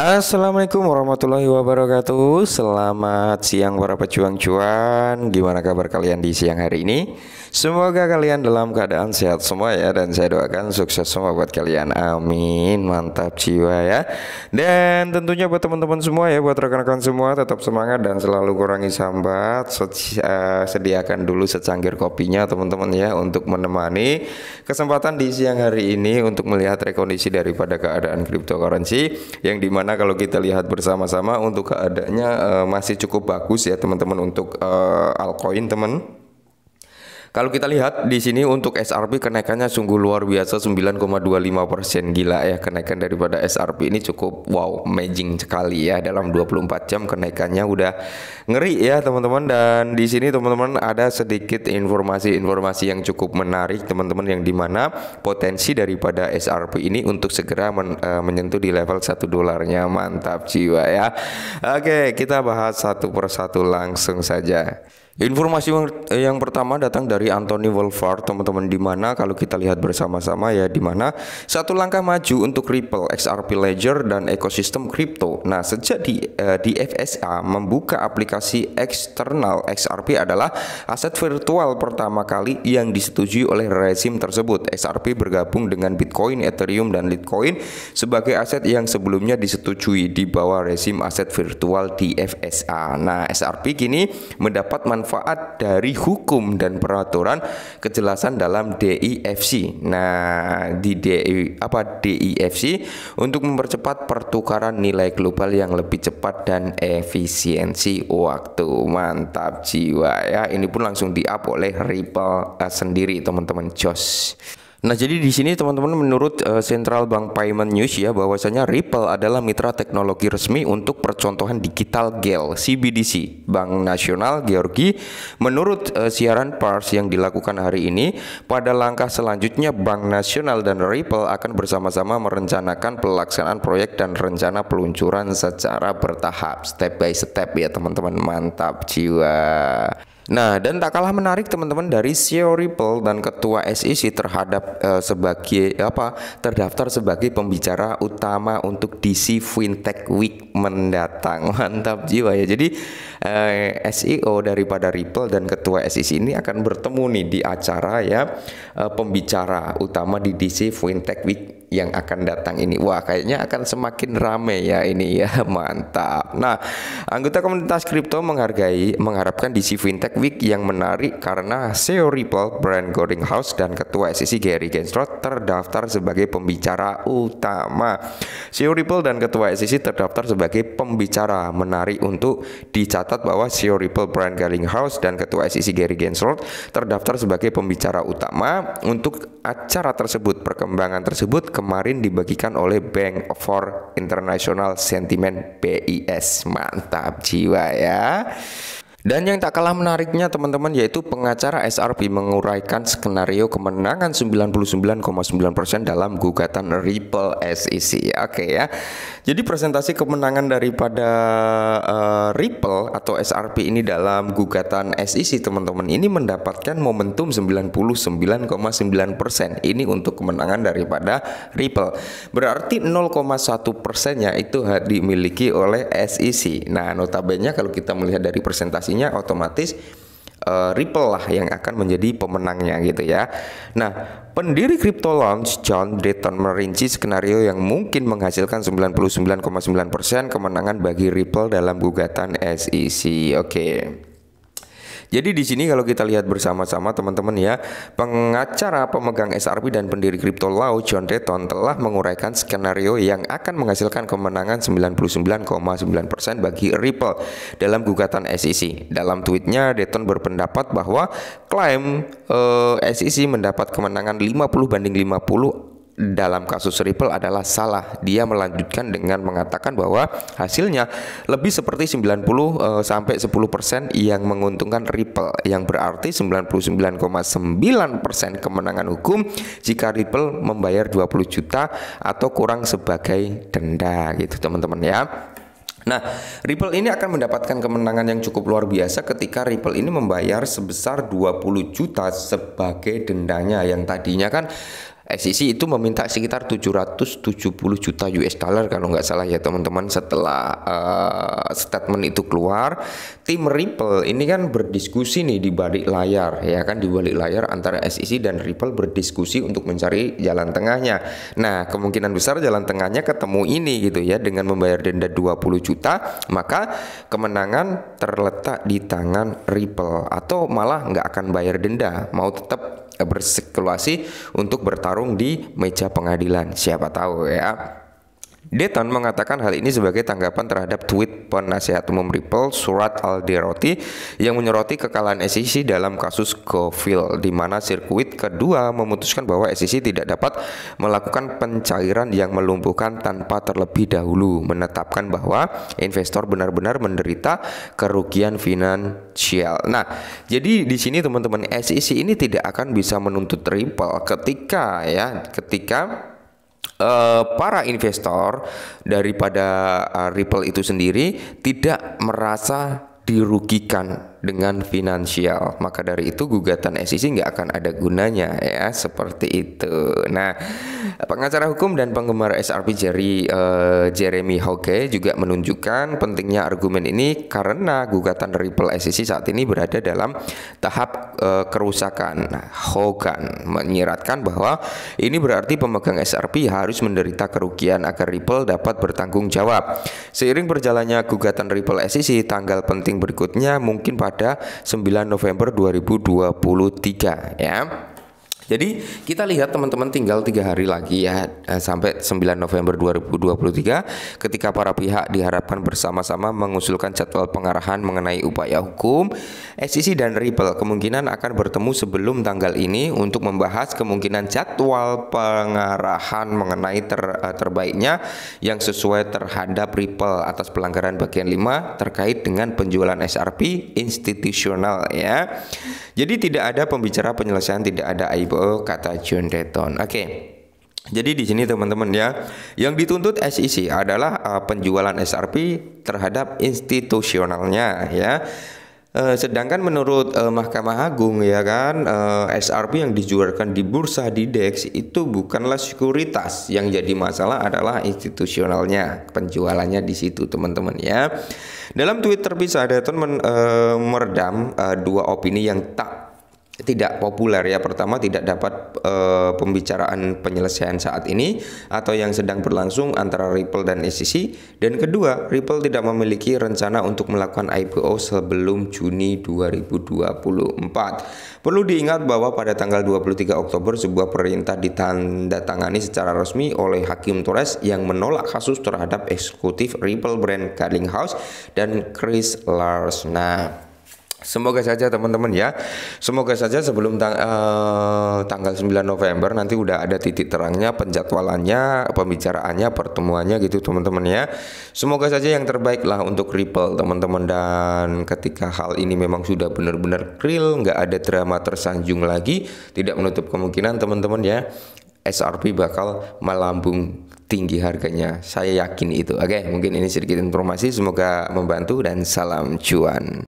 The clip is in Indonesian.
Assalamualaikum warahmatullahi wabarakatuh. Selamat siang para pejuang cuan Gimana kabar kalian di siang hari ini? Semoga kalian dalam keadaan sehat semua ya Dan saya doakan sukses semua buat kalian. Amin. Mantap jiwa ya. Dan tentunya buat teman-teman semua ya Buat rekan-rekan semua tetap semangat Dan selalu kurangi sambat. Eh, Sediakan dulu secangkir kopinya teman-teman ya Untuk menemani kesempatan di siang hari ini Untuk melihat rekondisi daripada keadaan cryptocurrency Yang di mana karena kalau kita lihat bersama-sama untuk keadaannya uh, masih cukup bagus ya teman-teman untuk uh, altcoin teman. Kalau kita lihat di sini untuk SRP kenaikannya sungguh luar biasa 9,25 persen gila ya kenaikan daripada SRP ini cukup wow amazing sekali ya dalam 24 jam kenaikannya udah ngeri ya teman-teman dan di sini teman-teman ada sedikit informasi-informasi yang cukup menarik teman-teman yang di mana potensi daripada SRP ini untuk segera men, uh, menyentuh di level satu dolarnya mantap jiwa ya. Oke kita bahas satu persatu langsung saja. Informasi yang pertama datang dari Anthony Wolford, teman-teman di mana kalau kita lihat bersama-sama ya di mana satu langkah maju untuk Ripple, XRP Ledger dan ekosistem kripto. Nah, sejak di uh, di FSA membuka aplikasi eksternal XRP adalah aset virtual pertama kali yang disetujui oleh rezim tersebut. XRP bergabung dengan Bitcoin, Ethereum dan Litecoin sebagai aset yang sebelumnya disetujui di bawah rezim aset virtual di FSA. Nah, XRP kini mendapat manfaat manfaat dari hukum dan peraturan kejelasan dalam DIFC. Nah, di DI apa DIFC untuk mempercepat pertukaran nilai global yang lebih cepat dan efisiensi waktu. Mantap jiwa ya. Ini pun langsung di-up oleh Ripple uh, sendiri teman-teman Jos. Nah, jadi di sini teman-teman menurut uh, Central Bank Payment News ya bahwasanya Ripple adalah mitra teknologi resmi untuk percontohan digital GEL CBDC Bank Nasional Georgi. Menurut uh, siaran pers yang dilakukan hari ini, pada langkah selanjutnya Bank Nasional dan Ripple akan bersama-sama merencanakan pelaksanaan proyek dan rencana peluncuran secara bertahap, step by step ya teman-teman. Mantap jiwa. Nah, dan tak kalah menarik teman-teman dari CEO Ripple dan ketua SEC terhadap uh, sebagai apa terdaftar sebagai pembicara utama untuk DC FinTech Week mendatang. Mantap jiwa ya. Jadi eh, SEO daripada Ripple dan ketua SEC ini akan bertemu nih di acara ya uh, pembicara utama di DC FinTech Week yang akan datang ini. Wah, kayaknya akan semakin rame ya ini ya. Mantap. Nah, anggota komunitas kripto menghargai mengharapkan DC Fintech Week yang menarik karena CEO Ripple, Brand House dan ketua SEC Gary Gensrod terdaftar sebagai pembicara utama. CEO Ripple dan ketua SEC terdaftar sebagai pembicara. Menarik untuk dicatat bahwa CEO Ripple, Brand House dan ketua SEC Gary Gensrod terdaftar sebagai pembicara utama untuk acara tersebut. Perkembangan tersebut kemarin dibagikan oleh Bank for International Sentiment BIS. Mantap jiwa ya. Dan yang tak kalah menariknya teman-teman yaitu pengacara SRP menguraikan skenario kemenangan 99,9% dalam gugatan Ripple SEC. Oke ya. Jadi presentasi kemenangan daripada uh, Ripple atau SRP ini dalam gugatan SEC teman-teman ini mendapatkan momentum 99,9%. Ini untuk kemenangan daripada Ripple. Berarti 0,1 persennya itu dimiliki oleh SEC. Nah, notabene kalau kita melihat dari presentasi pastinya otomatis uh, Ripple lah yang akan menjadi pemenangnya gitu ya. Nah, pendiri Crypto Launch John Drayton merinci skenario yang mungkin menghasilkan 99,9% kemenangan bagi Ripple dalam gugatan SEC. Oke. Okay. Jadi di sini kalau kita lihat bersama-sama teman-teman ya, pengacara pemegang SRP dan pendiri Crypto Law John Deton telah menguraikan skenario yang akan menghasilkan kemenangan 99,9% bagi Ripple dalam gugatan SEC. Dalam tweetnya Deton berpendapat bahwa klaim eh, SEC mendapat kemenangan 50 banding 50 dalam kasus Ripple adalah salah. Dia melanjutkan dengan mengatakan bahwa hasilnya lebih seperti 90 uh, sampai 10% yang menguntungkan Ripple yang berarti 99,9% kemenangan hukum jika Ripple membayar 20 juta atau kurang sebagai denda gitu teman-teman ya. Nah, Ripple ini akan mendapatkan kemenangan yang cukup luar biasa ketika Ripple ini membayar sebesar 20 juta sebagai dendanya yang tadinya kan SEC itu meminta sekitar 770 juta US dollar kalau nggak salah ya teman-teman setelah uh, statement itu keluar. Tim Ripple ini kan berdiskusi nih di balik layar ya kan di balik layar antara SEC dan Ripple berdiskusi untuk mencari jalan tengahnya. Nah kemungkinan besar jalan tengahnya ketemu ini gitu ya dengan membayar denda 20 juta maka kemenangan terletak di tangan Ripple. Atau malah nggak akan bayar denda mau tetap berspekulasi untuk bertarung di meja pengadilan. Siapa tahu ya. Deton mengatakan hal ini sebagai tanggapan terhadap tweet penasihat umum Ripple Surat Alderoti yang menyoroti kekalahan SEC dalam kasus GoFil di mana sirkuit kedua memutuskan bahwa SEC tidak dapat melakukan pencairan yang melumpuhkan tanpa terlebih dahulu menetapkan bahwa investor benar-benar menderita kerugian finansial. Nah, jadi di sini teman-teman SEC ini tidak akan bisa menuntut Ripple ketika ya ketika uh, para investor daripada uh, Ripple itu sendiri tidak merasa dirugikan dengan finansial. Maka dari itu gugatan SEC nggak akan ada gunanya ya seperti itu. Nah, pengacara hukum dan penggemar SRP Jerry uh, Jeremy Hoge juga menunjukkan pentingnya argumen ini karena gugatan Ripple SEC saat ini berada dalam tahap uh, kerusakan. Nah, Hogan menyiratkan bahwa ini berarti pemegang SRP harus menderita kerugian agar Ripple dapat bertanggung jawab. Seiring berjalannya gugatan Ripple SEC, tanggal penting berikutnya mungkin pada pada 9 November 2023 ya. Jadi kita lihat teman-teman tinggal tiga hari lagi ya eh, sampai 9 November 2023 ketika para pihak diharapkan bersama-sama mengusulkan jadwal pengarahan mengenai upaya hukum SEC dan Ripple kemungkinan akan bertemu sebelum tanggal ini untuk membahas kemungkinan jadwal pengarahan mengenai ter, eh, terbaiknya yang sesuai terhadap Ripple atas pelanggaran bagian 5 terkait dengan penjualan SRP institusional ya. Jadi tidak ada pembicara penyelesaian tidak ada IPO kata John Dayton. Oke. Okay. Jadi di sini teman-teman ya, yang dituntut SEC adalah uh, penjualan SRP terhadap institusionalnya ya. Uh, sedangkan menurut uh, Mahkamah Agung ya kan uh, SRP yang dijualkan di bursa di DEX itu bukanlah sekuritas yang jadi masalah adalah institusionalnya penjualannya di situ teman-teman ya. Dalam tweet terpisah Dayton men, uh, meredam uh, dua opini yang tak tidak populer ya. Pertama tidak dapat e, pembicaraan penyelesaian saat ini atau yang sedang berlangsung antara Ripple dan SEC dan kedua Ripple tidak memiliki rencana untuk melakukan IPO sebelum Juni 2024 perlu diingat bahwa pada tanggal 23 Oktober sebuah perintah ditandatangani secara resmi oleh Hakim Torres yang menolak kasus terhadap eksekutif Ripple brand House dan Chris Lars nah Semoga saja teman-teman ya. Semoga saja sebelum tang uh, tanggal 9 November nanti udah ada titik terangnya, penjadwalannya, pembicaraannya, pertemuannya gitu teman-teman ya. Semoga saja yang terbaik lah untuk Ripple teman-teman dan ketika hal ini memang sudah benar-benar real, nggak ada drama tersanjung lagi, tidak menutup kemungkinan teman-teman ya. SRP bakal melambung tinggi harganya. Saya yakin itu. Oke, mungkin ini sedikit informasi semoga membantu dan salam cuan.